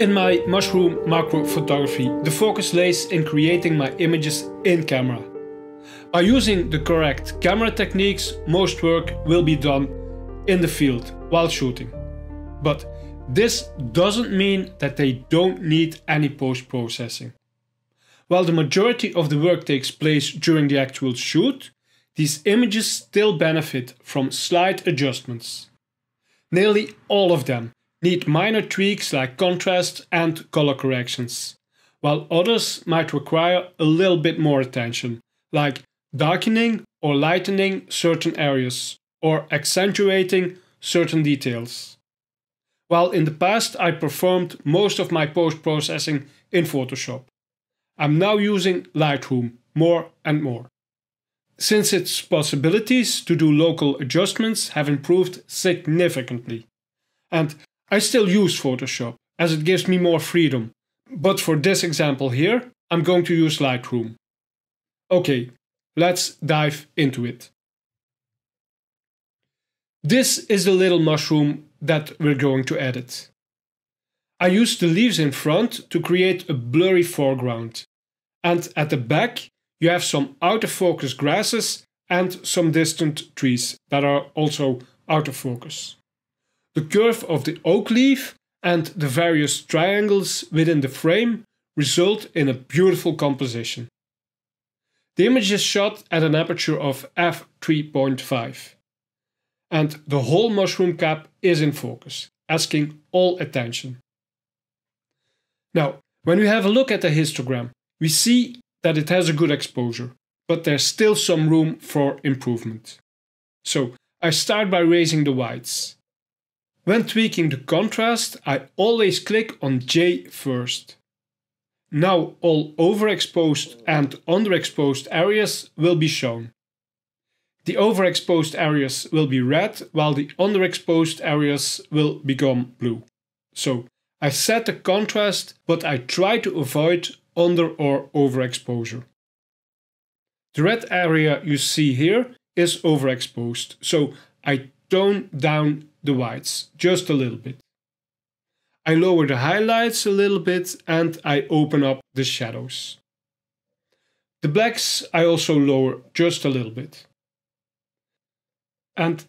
In my mushroom macro photography, the focus lays in creating my images in camera. By using the correct camera techniques, most work will be done in the field while shooting. But this doesn't mean that they don't need any post-processing. While the majority of the work takes place during the actual shoot, these images still benefit from slight adjustments. Nearly all of them need minor tweaks like contrast and color corrections, while others might require a little bit more attention, like darkening or lightening certain areas, or accentuating certain details. While in the past I performed most of my post-processing in Photoshop, I'm now using Lightroom more and more. Since its possibilities to do local adjustments have improved significantly. And I still use Photoshop as it gives me more freedom, but for this example here, I'm going to use Lightroom. Okay, let's dive into it. This is the little mushroom that we're going to edit. I used the leaves in front to create a blurry foreground. And at the back, you have some out of focus grasses and some distant trees that are also out of focus. The curve of the oak leaf and the various triangles within the frame result in a beautiful composition. The image is shot at an aperture of f3.5 and the whole mushroom cap is in focus, asking all attention. Now, when we have a look at the histogram, we see that it has a good exposure, but there's still some room for improvement. So I start by raising the whites. When tweaking the contrast, I always click on J first. Now all overexposed and underexposed areas will be shown. The overexposed areas will be red, while the underexposed areas will become blue. So I set the contrast, but I try to avoid under or overexposure. The red area you see here is overexposed, so I tone down the whites just a little bit. I lower the highlights a little bit and I open up the shadows. The blacks I also lower just a little bit and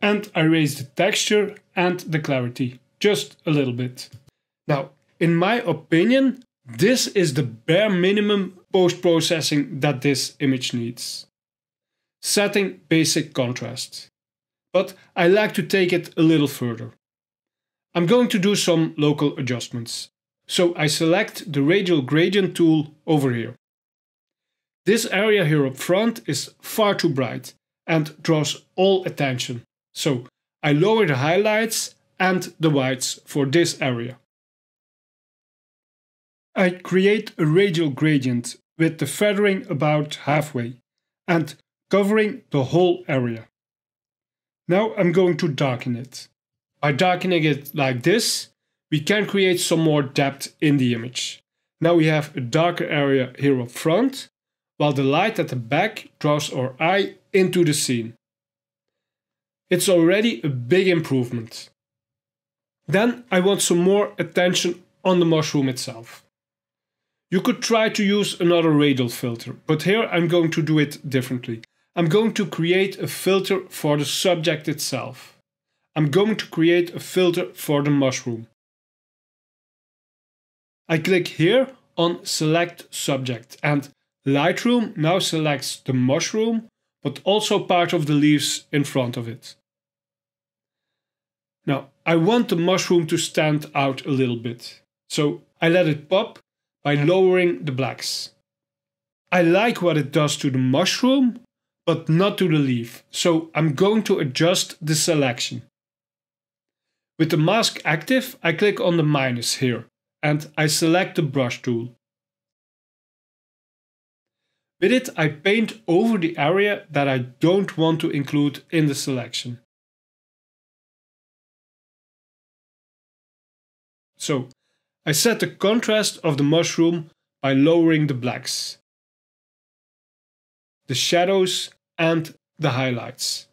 and I raise the texture and the clarity just a little bit. Now, in my opinion, this is the bare minimum post-processing that this image needs. Setting basic contrast. But I like to take it a little further. I'm going to do some local adjustments. So I select the radial gradient tool over here. This area here up front is far too bright and draws all attention. So I lower the highlights and the whites for this area. I create a radial gradient with the feathering about halfway and covering the whole area. Now I'm going to darken it. By darkening it like this, we can create some more depth in the image. Now we have a darker area here up front while the light at the back draws our eye into the scene. It's already a big improvement. Then I want some more attention on the mushroom itself. You could try to use another radial filter, but here I'm going to do it differently. I'm going to create a filter for the subject itself. I'm going to create a filter for the mushroom. I click here on select subject and Lightroom now selects the mushroom, but also part of the leaves in front of it. Now, I want the mushroom to stand out a little bit, so I let it pop by lowering the blacks. I like what it does to the mushroom, but not to the leaf, so I'm going to adjust the selection. With the mask active, I click on the minus here, and I select the brush tool. With it, I paint over the area that I don't want to include in the selection. So, I set the contrast of the mushroom by lowering the blacks, the shadows and the highlights.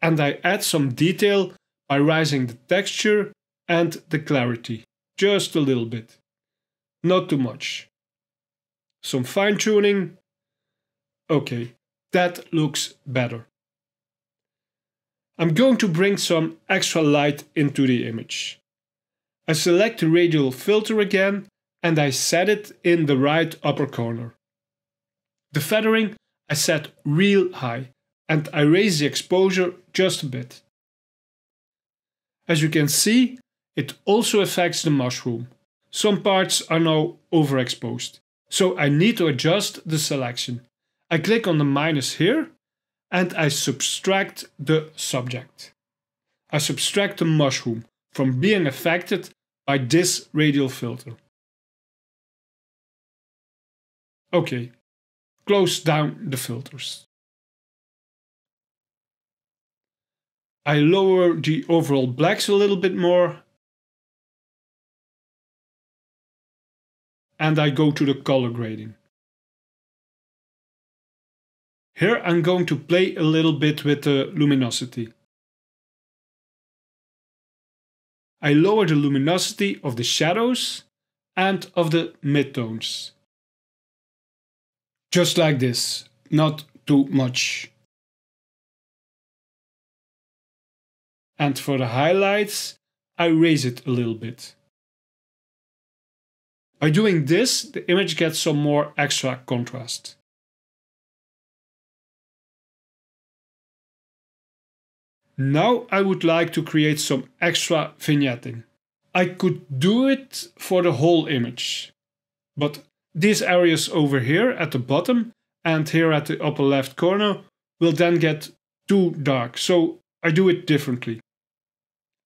and I add some detail by raising the texture and the clarity, just a little bit. Not too much. Some fine tuning. Okay, that looks better. I'm going to bring some extra light into the image. I select the radial filter again and I set it in the right upper corner. The feathering I set real high and I raise the exposure just a bit. As you can see, it also affects the mushroom. Some parts are now overexposed, so I need to adjust the selection. I click on the minus here and I subtract the subject. I subtract the mushroom from being affected by this radial filter. Okay, close down the filters. I lower the overall blacks a little bit more. And I go to the color grading. Here I'm going to play a little bit with the luminosity. I lower the luminosity of the shadows and of the midtones. Just like this, not too much. And for the highlights, I raise it a little bit. By doing this, the image gets some more extra contrast. Now I would like to create some extra vignetting. I could do it for the whole image, but these areas over here at the bottom and here at the upper left corner will then get too dark, so I do it differently.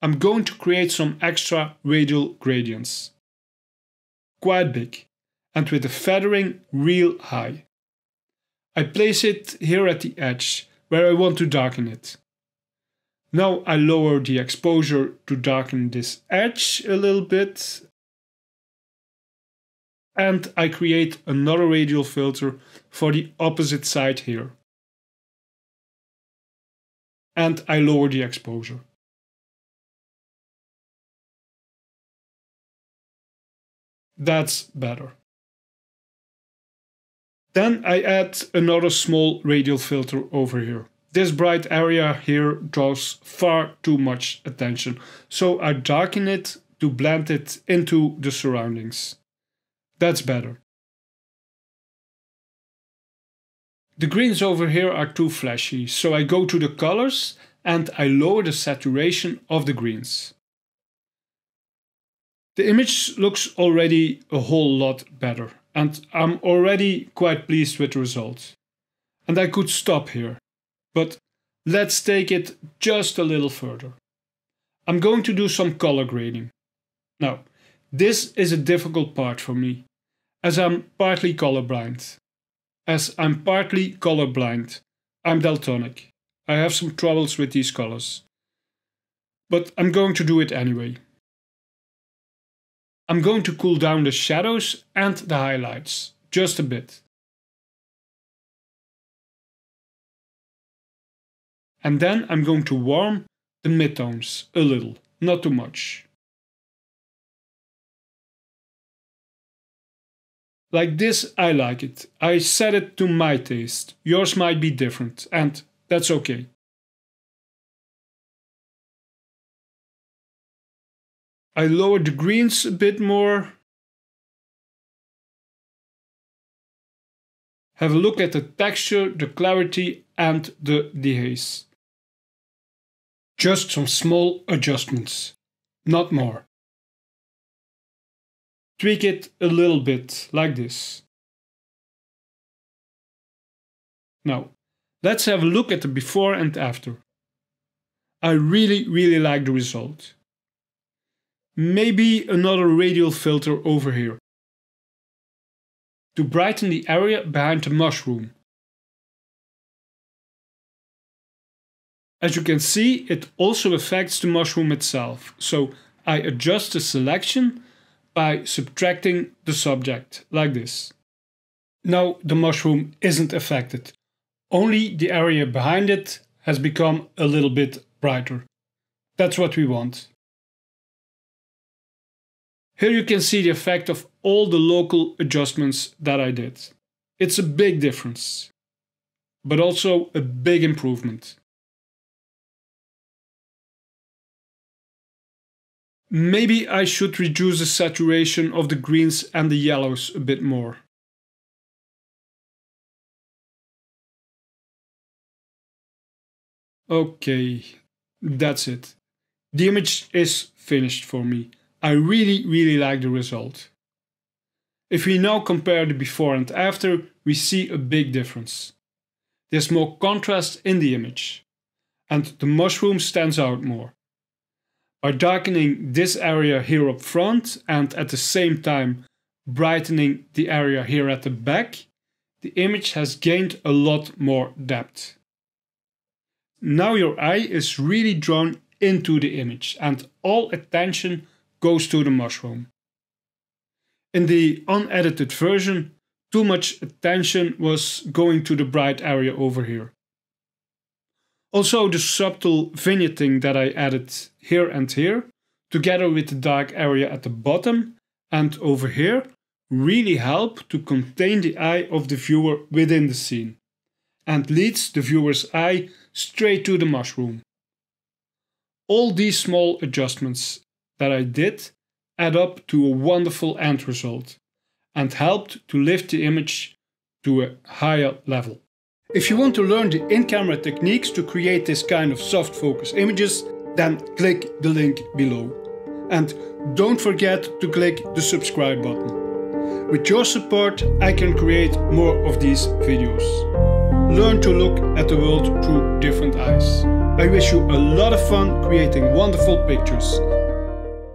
I'm going to create some extra radial gradients. Quite big, and with the feathering real high. I place it here at the edge, where I want to darken it. Now I lower the exposure to darken this edge a little bit. And I create another radial filter for the opposite side here. And I lower the exposure. That's better. Then I add another small radial filter over here. This bright area here draws far too much attention, so I darken it to blend it into the surroundings. That's better. The greens over here are too flashy, so I go to the colors and I lower the saturation of the greens. The image looks already a whole lot better and I'm already quite pleased with the results. And I could stop here, but let's take it just a little further. I'm going to do some color grading. Now, this is a difficult part for me, as I'm partly colorblind. As I'm partly colorblind, I'm daltonic. I have some troubles with these colors. But I'm going to do it anyway. I'm going to cool down the shadows and the highlights, just a bit. And then I'm going to warm the midtones a little, not too much. Like this, I like it. I set it to my taste. Yours might be different, and that's okay. I lowered the greens a bit more. Have a look at the texture, the clarity and the dehaze. Just some small adjustments, not more. Tweak it a little bit, like this. Now, let's have a look at the before and after. I really, really like the result. Maybe another radial filter over here. To brighten the area behind the mushroom. As you can see, it also affects the mushroom itself, so I adjust the selection by subtracting the subject, like this. Now the mushroom isn't affected, only the area behind it has become a little bit brighter. That's what we want. Here you can see the effect of all the local adjustments that I did. It's a big difference, but also a big improvement. Maybe I should reduce the saturation of the greens and the yellows a bit more. Okay, that's it. The image is finished for me. I really, really like the result. If we now compare the before and after, we see a big difference. There's more contrast in the image, and the mushroom stands out more. By darkening this area here up front and at the same time brightening the area here at the back, the image has gained a lot more depth. Now your eye is really drawn into the image and all attention goes to the mushroom. In the unedited version, too much attention was going to the bright area over here. Also the subtle vignetting that I added here and here, together with the dark area at the bottom and over here, really help to contain the eye of the viewer within the scene and leads the viewer's eye straight to the mushroom. All these small adjustments that I did add up to a wonderful end result and helped to lift the image to a higher level. If you want to learn the in-camera techniques to create this kind of soft focus images, then click the link below. And don't forget to click the subscribe button. With your support I can create more of these videos learn to look at the world through different eyes. I wish you a lot of fun creating wonderful pictures